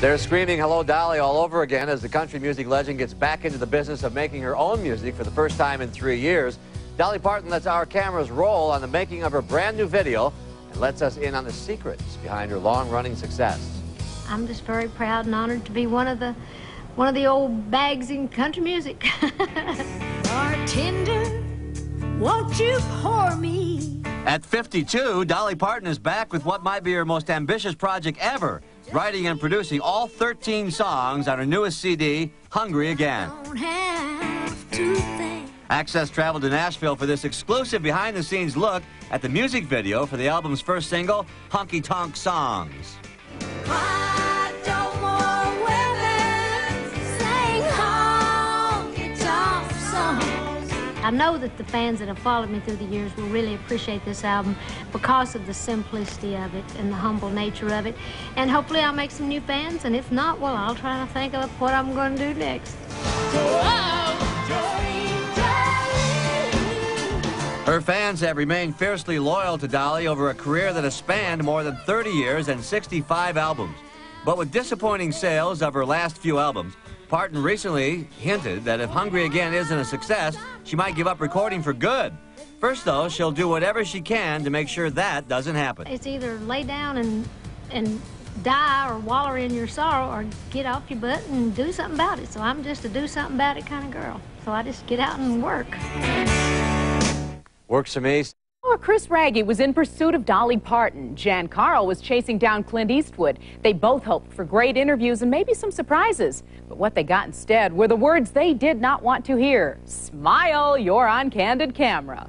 They're screaming Hello Dolly all over again as the country music legend gets back into the business of making her own music for the first time in three years. Dolly Parton lets our cameras roll on the making of her brand new video and lets us in on the secrets behind her long-running success. I'm just very proud and honored to be one of the one of the old bags in country music. Bartender, won't you pour me? At 52, Dolly Parton is back with what might be her most ambitious project ever, writing and producing all 13 songs on her newest CD, Hungry Again. Access traveled to Nashville for this exclusive behind-the-scenes look at the music video for the album's first single, Honky Tonk Songs. I know that the fans that have followed me through the years will really appreciate this album because of the simplicity of it and the humble nature of it. And hopefully I'll make some new fans, and if not, well, I'll try to think of what I'm going to do next. Her fans have remained fiercely loyal to Dolly over a career that has spanned more than 30 years and 65 albums. But with disappointing sales of her last few albums, Parton recently hinted that if Hungry Again isn't a success, she might give up recording for good. First, though, she'll do whatever she can to make sure that doesn't happen. It's either lay down and, and die or wallow in your sorrow or get off your butt and do something about it. So I'm just a do something about it kind of girl. So I just get out and work. Works for me. Chris Raggy was in pursuit of Dolly Parton. Jan Carl was chasing down Clint Eastwood. They both hoped for great interviews and maybe some surprises. But what they got instead were the words they did not want to hear. Smile, you're on candid camera.